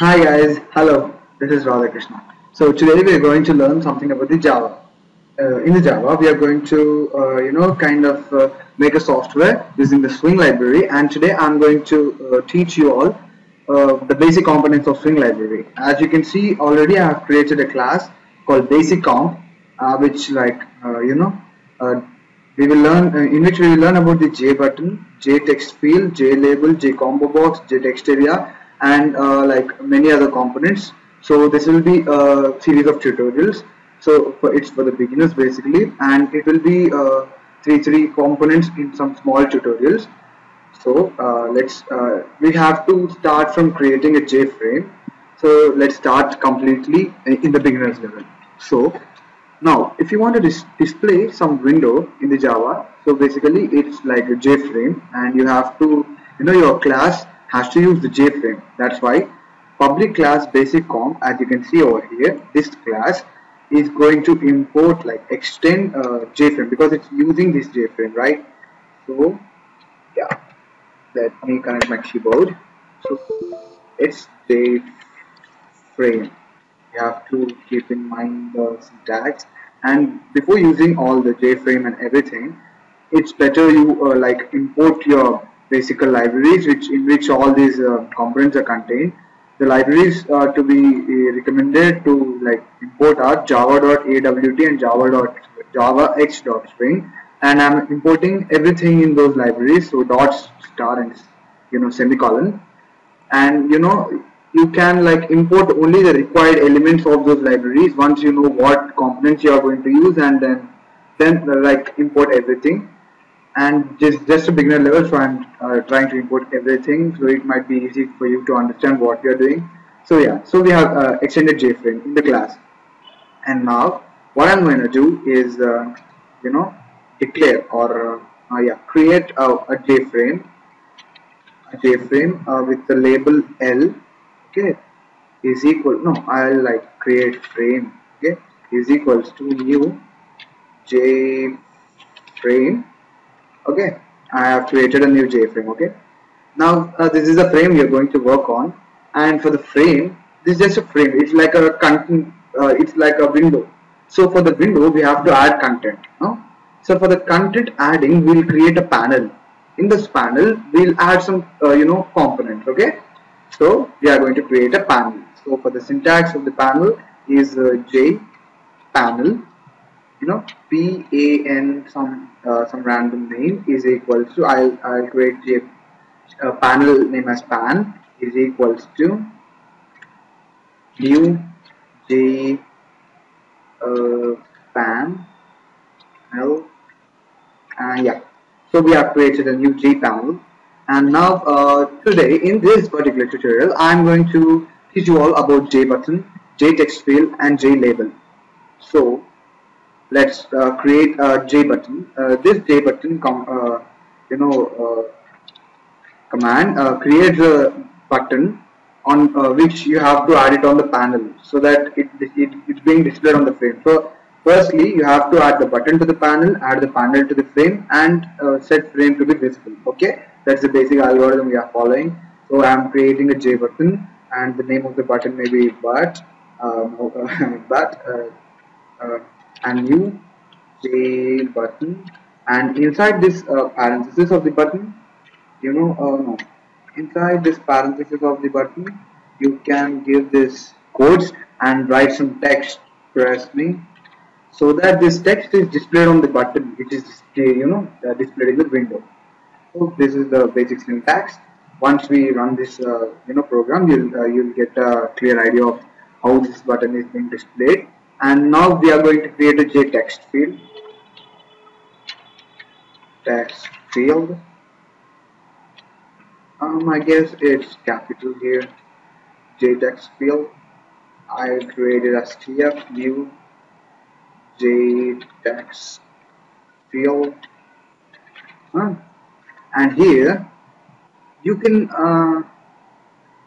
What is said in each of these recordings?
Hi guys, hello, this is Radhakrishna. So today we are going to learn something about the Java. Uh, in the Java, we are going to, uh, you know, kind of uh, make a software using the Swing library and today I'm going to uh, teach you all uh, the basic components of Swing library. As you can see already I have created a class called basic comp uh, which like, you know, we will learn, in which we will learn about the J button, J text field, J label, J combo box, J text area and uh, like many other components. So this will be a series of tutorials. So for, it's for the beginners basically and it will be uh, three three components in some small tutorials. So uh, let's uh, we have to start from creating a JFrame. So let's start completely in the beginners level. So now if you want to dis display some window in the Java so basically it's like a JFrame and you have to you know your class has to use the JFrame. That's why public class basic comp as you can see over here this class is going to import like extend uh, JFrame because it's using this JFrame right? So yeah. Let me connect my keyboard. So it's JFrame you have to keep in mind the syntax. And before using all the JFrame and everything it's better you uh, like import your basic libraries which in which all these uh, components are contained. The libraries uh, to be uh, recommended to like import are java.awt and java. javax.swing and I'm importing everything in those libraries so dot star and you know semicolon. And you know you can like import only the required elements of those libraries once you know what components you are going to use and then then like import everything and just just a beginner level so I'm uh, trying to import everything so it might be easy for you to understand what you're doing. So yeah so we have uh, extended JFrame in the class. And now what I'm going to do is uh, you know declare or uh, uh, yeah create a, a JFrame a JFrame uh, with the label L okay is equal no I'll like create frame okay is equals to new JFrame okay? I have created a new JFrame okay? Now uh, this is a frame we are going to work on. And for the frame this is just a frame. It's like a content uh, it's like a window. So for the window we have to add content no? so for the content adding we'll create a panel. In this panel we'll add some uh, you know components okay? So we are going to create a panel. So for the syntax of the panel is uh, j panel you know p a n some uh, some random name is equals to I'll I'll create a, a panel name as pan is equals to new j uh, pan l and yeah. So we have created a new j panel. And now uh, today in this particular tutorial I'm going to teach you all about j button j text field and j label. So let's uh, create a J button. Uh, this J button, com uh, you know, uh, command uh, creates a button on uh, which you have to add it on the panel so that it, it it's being displayed on the frame. So firstly, you have to add the button to the panel, add the panel to the frame, and set frame to be visible. Okay, that's the basic algorithm we are following. So I am creating a J button, and the name of the button may be but, um, but and new J button. And inside this uh, parenthesis of the button you know uh, no. Inside this parenthesis of the button you can give this codes and write some text trust me. So that this text is displayed on the button which is you know uh, displayed in the window. So this is the basic syntax. Once we run this uh, you know program you'll uh, you'll get a clear idea of how this button is being displayed and now we are going to create a JText field. Text field. Um, I guess it's capital here. JText field. I created a stf new JText field. Huh? and here you can uh,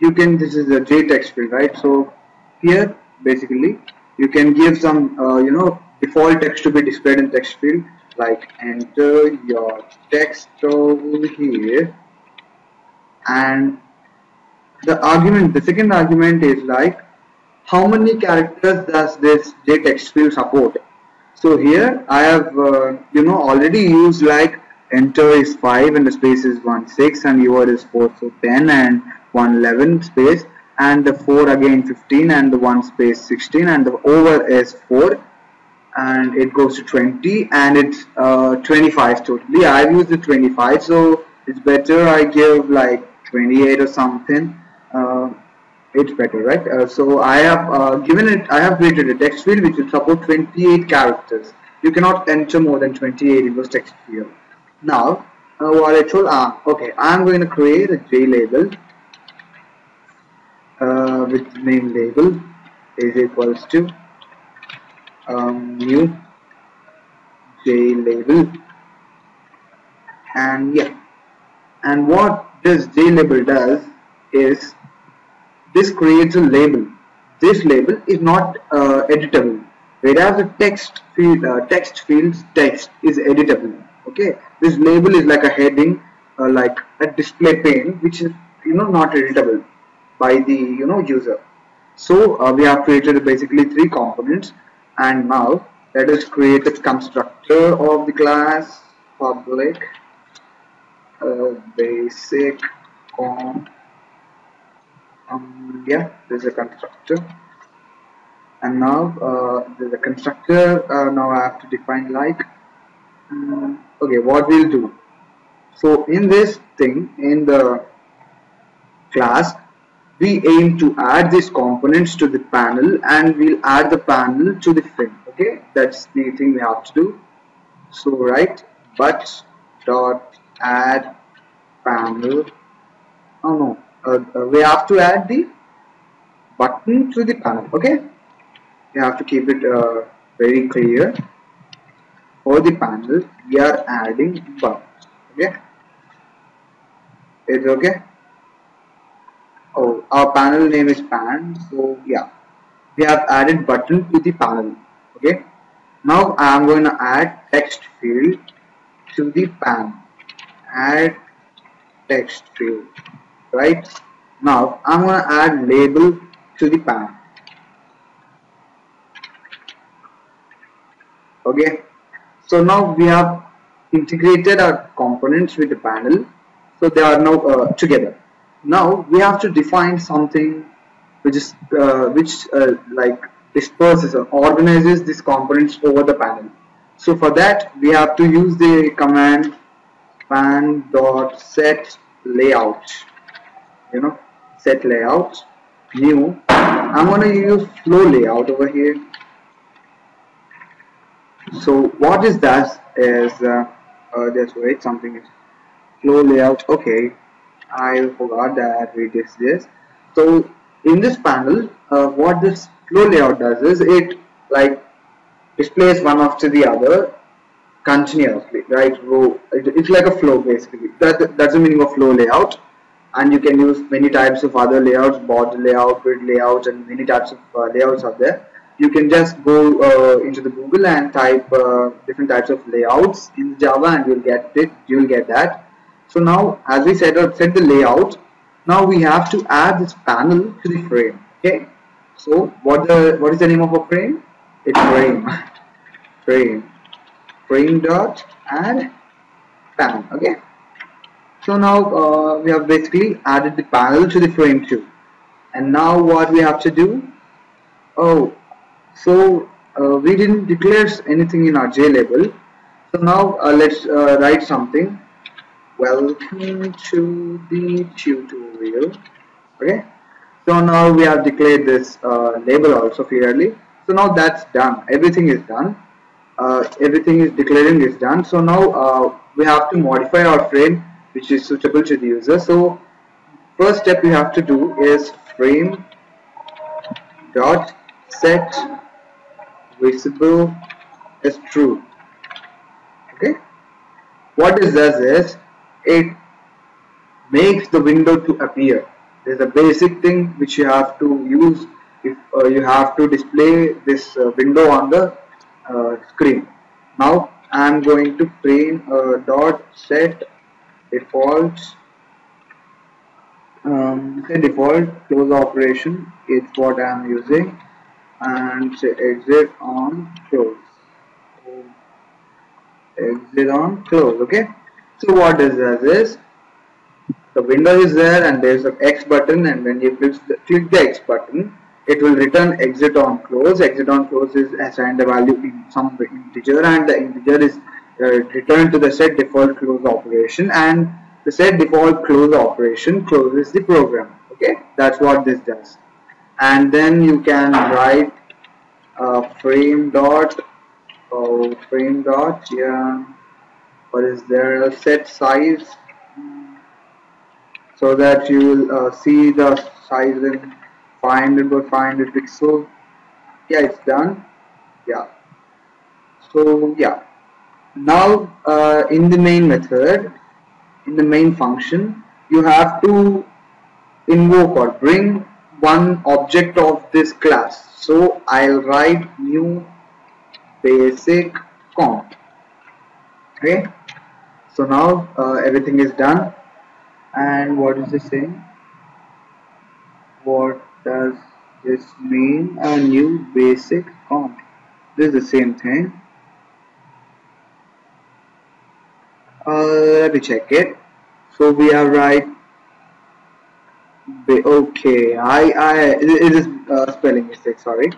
you can this is a JText field right? So here basically you can give some uh, you know default text to be displayed in text field. Like enter your text over here. And the argument, the second argument is like how many characters does this JText field support? So here I have uh, you know already used like enter is 5 and the space is 1 6 and your is 4 so 10 and 111 space and the 4 again 15 and the 1 space 16 and the over is 4 and it goes to 20 and it's uh, 25 totally. I've used the 25 so it's better I give like 28 or something. Uh, it's better right? Uh, so I have uh, given it I have created a text field which will support 28 characters. You cannot enter more than 28 in those text field. Now uh, what I told ah okay I'm going to create a J label uh, with name label is equals to um, new J label. And yeah. And what this J label does is this creates a label. This label is not uh, editable. Whereas the text field uh, text fields text is editable. Okay? This label is like a heading uh, like a display pane which is you know not editable by the you know user. So uh, we have created basically three components and now let us create a constructor of the class public uh, basic com um, yeah there's a constructor. And now uh, there's a constructor uh, now I have to define like um, okay what we'll do. So in this thing in the class we aim to add these components to the panel and we'll add the panel to the frame okay? That's the thing we have to do. So right but dot add panel. Oh no. Uh, uh, we have to add the button to the panel okay? We have to keep it uh, very clear. For the panel we are adding button okay? It's okay oh our panel name is pan so yeah. We have added button to the panel okay? Now I am going to add text field to the pan. Add text field right? Now I'm going to add label to the pan. Okay? So now we have integrated our components with the panel. So they are now uh, together now we have to define something which is uh, which uh, like disperses or organizes these components over the panel. So for that we have to use the command pan dot set layout you know set layout new. I'm gonna use flow layout over here. So what is that? Is uh, uh, something is flow layout okay I forgot that we did this. So in this panel uh, what this flow layout does is it like displays one after the other continuously right? Row it's like a flow basically. That that's the meaning of flow layout. And you can use many types of other layouts border layout grid layout and many types of uh, layouts are there. You can just go uh, into the google and type uh, different types of layouts in java and you'll get it you'll get that so now as we said uh, set the layout. Now we have to add this panel to the frame okay? So what the what is the name of a frame? It's frame. Frame. Frame dot add panel okay? So now uh, we have basically added the panel to the frame too. and now what we have to do? Oh so uh, we didn't declare anything in our J label. So now uh, let's uh, write something welcome to the tutorial. Okay? So now we have declared this uh, label also clearly so now that's done. Everything is done. Uh, everything is declaring is done. So now we have to modify our frame which is suitable to the user. So first step we have to do is frame dot set visible as true. Okay? What this does is it makes the window to appear. There's a basic thing which you have to use if uh, you have to display this uh, window on the uh, screen. Now I'm going to frame a dot set default um, say default close operation is what I am using and say exit on close. Exit on close okay so what this does is the window is there and there is an X button and when you click the, click the X button it will return exit on close. Exit on close is assigned a value in some integer and the integer is uh, returned to the set default close operation and the set default close operation closes the program. Okay? That's what this does. And then you can write uh, frame dot oh frame dot yeah what is there a set size so that you will uh, see the size in 500 by 500 pixel yeah it's done. Yeah. So yeah. Now uh, in the main method in the main function you have to invoke or bring one object of this class. So I'll write new basic comp okay so now uh, everything is done. And what is this saying? What does this mean? A new basic comp. This is the same thing. Uh, let me check it. So we are right okay I I it is uh, spelling mistake? Sorry.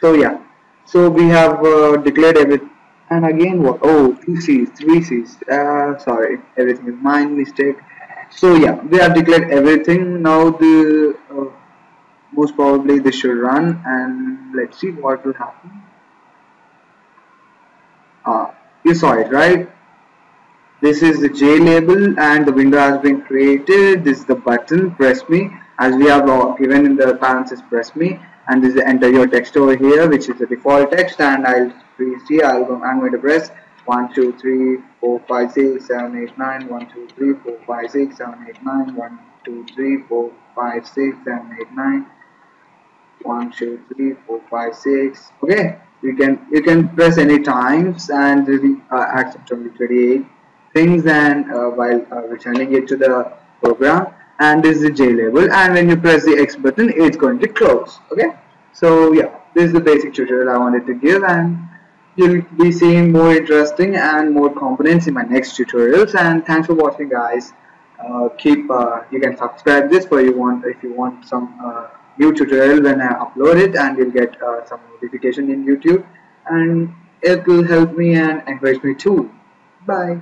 So yeah. So we have uh, declared everything and again what oh two C's three C's uh, sorry everything is mine mistake. So yeah we have declared everything. Now the uh, most probably this should run and let's see what will happen. Ah you saw it right? This is the J label and the window has been created. This is the button press me. As we have given in the parenthesis press me and this is enter your text over here which is the default text. And I'll see I'll go, I'm going to press 1 2 3 4 5 6 7 8 9 1 2 3 4 5 6 7 8 9 1 2 3 4 5 6 7 8 9 1 2 3 4 5 6 okay you can you can press any times and uh, accept only 28 things and uh, while uh, returning it to the program and this is the J label and when you press the X button it's going to close okay? So yeah this is the basic tutorial I wanted to give and you'll be seeing more interesting and more components in my next tutorials and thanks for watching guys. Uh, keep uh, you can subscribe this for you want if you want some uh, new tutorial when I upload it and you'll get uh, some notification in YouTube and it will help me and encourage me too. Bye